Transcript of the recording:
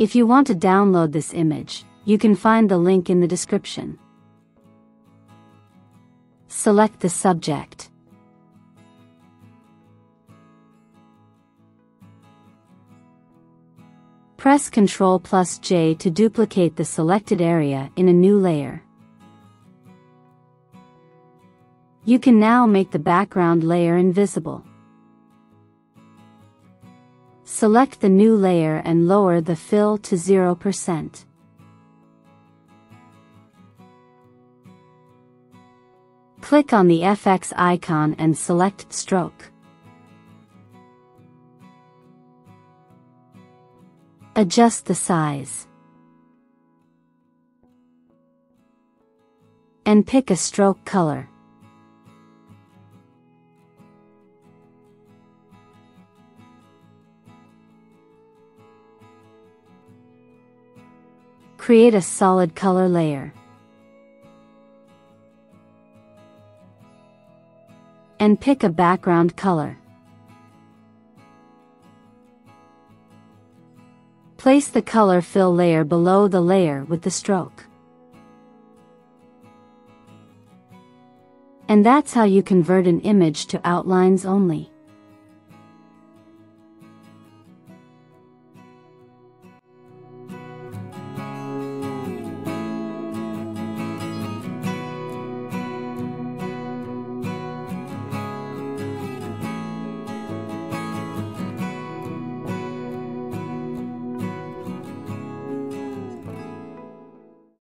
If you want to download this image, you can find the link in the description. Select the subject. Press Ctrl plus J to duplicate the selected area in a new layer. You can now make the background layer invisible. Select the new layer and lower the fill to 0%. Click on the FX icon and select Stroke. Adjust the size. And pick a stroke color. Create a solid color layer. And pick a background color. Place the color fill layer below the layer with the stroke. And that's how you convert an image to outlines only.